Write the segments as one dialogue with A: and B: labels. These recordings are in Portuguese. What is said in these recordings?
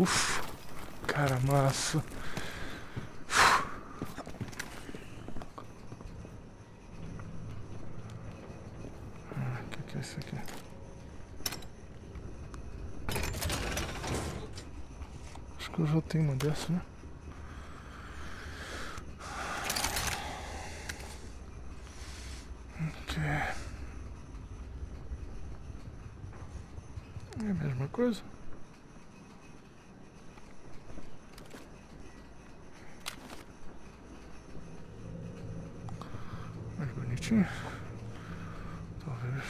A: Ufa, cara massa. Ah, que, que é isso aqui? Acho que eu já tenho uma dessa, né? Ok. É a mesma coisa. Mais bonitinho. Talvez.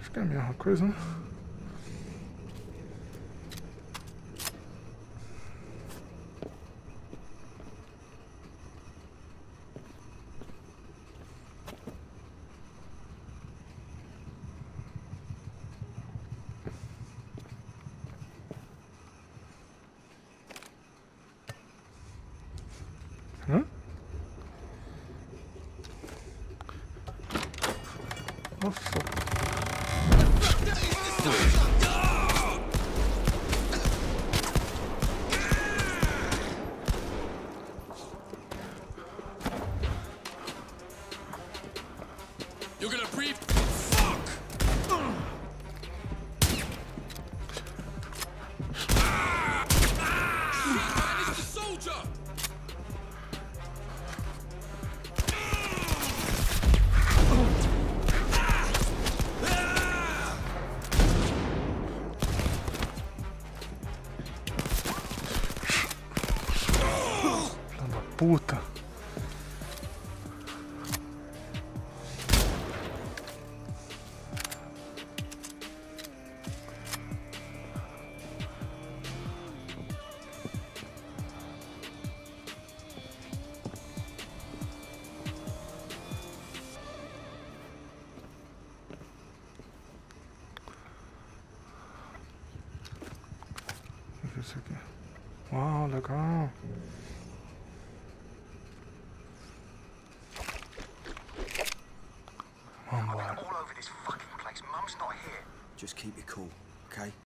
A: Acho que é a mesma coisa, né? Hã?
B: Oh fuck. You're
A: gonna brief puta. É isso aqui? Uau, legal. Vambora.
C: all over this fucking place. Mum's not here.
D: Just keep it cool, okay?